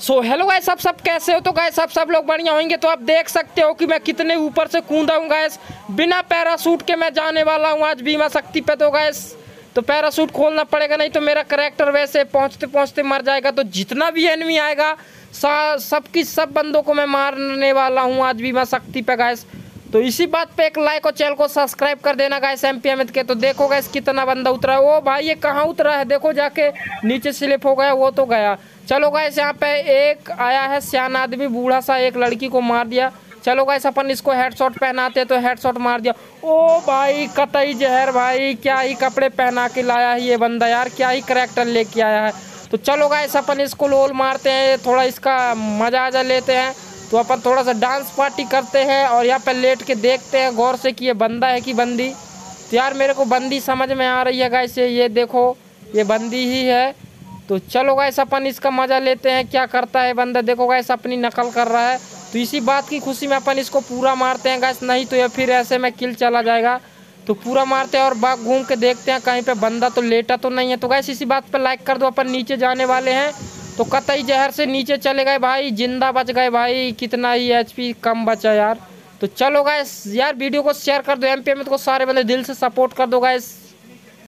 So hello गाय सब सब कैसे हो? तो गाय सब सब लोग बढ़िया होंगे तो आप देख सकते हो कि मैं कितने ऊपर से कूदा हूँ गैस बिना पैरासूट के मैं जाने वाला हूँ आज बीमा शक्ति पे तो गैस तो पैरासूट खोलना पड़ेगा, नहीं तो मेरा करेक्टर वैसे पहुँचते पहुँचते मर जाएगा। तो जितना भी एनमी आएगा सबकी सब बंदों को मैं मारने वाला हूँ आज बीमा शक्ति पे गाइस तो इसी बात पे एक लाइक और चैनल को सब्सक्राइब कर देना गाइस एम पी के। तो देखो गाइस कितना बंदा उतरा है। ओ भाई, ये कहाँ उतरा है? देखो, जाके नीचे स्लिप हो गया, वो तो गया। चलो गाइस यहाँ पे एक आया है, सियान आदमी, बूढ़ा सा, एक लड़की को मार दिया। चलो गाइस अपन इसको हेडशॉट पहनाते तो हेडशॉट मार दिया। ओ भाई, कतई जहर, भाई, क्या ही कपड़े पहना के लाया है ये बंदा यार, क्या ही करेक्टर लेके आया है। तो चलो गाइस अपन इसको लोल मारते हैं थोड़ा इसका मज़ा आजा लेते हैं। तो अपन थोड़ा सा डांस पार्टी करते हैं और यहाँ पे लेट के देखते हैं, गौर से कि ये बंदा है कि बंदी। तो यार मेरे को बंदी समझ में आ रही है गाइस ये देखो, ये बंदी ही है। तो चलो गाइस अपन इसका मज़ा लेते हैं, क्या करता है बंदा। देखो गाइस अपनी नकल कर रहा है। तो इसी बात की खुशी में अपन इसको पूरा मारते हैं गैस नहीं तो ये फिर ऐसे में किल चला जाएगा। तो पूरा मारते हैं और बाग घूम के देखते हैं, कहीं पे बंदा तो लेटा तो नहीं है। तो गैस इसी बात पर लाइक कर दो, अपन नीचे जाने वाले हैं। तो कतई जहर से नीचे चले गए भाई, ज़िंदा बच गए भाई, कितना ही एचपी कम बचा यार। तो चलो गैस यार वीडियो को शेयर कर दो एम पी को सारे बंदे दिल से सपोर्ट कर दो गैस